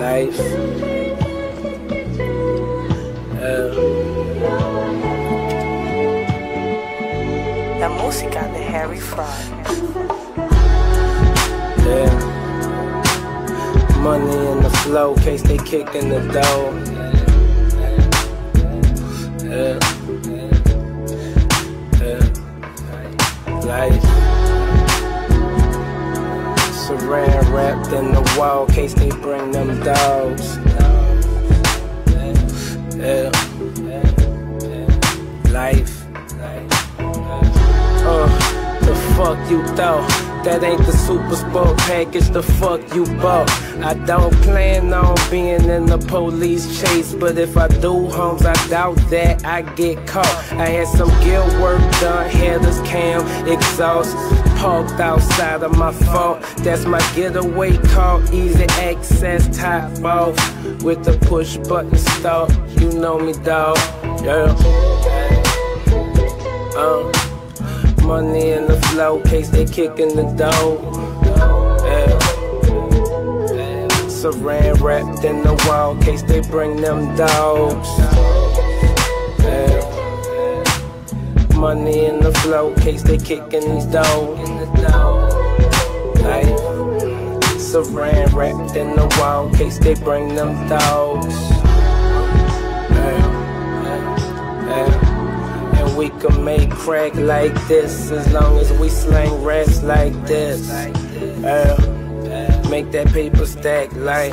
life. La música de Harry Fraud. Yeah. Money in the flow, case they kick in the door. Yeah. Yeah. Life. Saran wrapped in the wall, case they bring them dogs. Yeah. Life. Uh, the fuck you thought? That ain't the super sport package, the fuck you bought. I don't plan on being in the police chase, but if I do, homes, I doubt that I get caught. I had some gear work done, headers, cam, exhaust, parked outside of my fault. That's my getaway car, easy access, top off, with the push button start. You know me, dog. Yeah. Uh, money in the flow, case they kicking the door. Saran wrapped in the wall, case they bring them dogs. Money in the flow, case they kicking these dough in the doors. Like, saran wrapped in the wall, case they bring them dogs. And we can make crack like this as long as we slang rats like this. Yeah. Make that paper stack like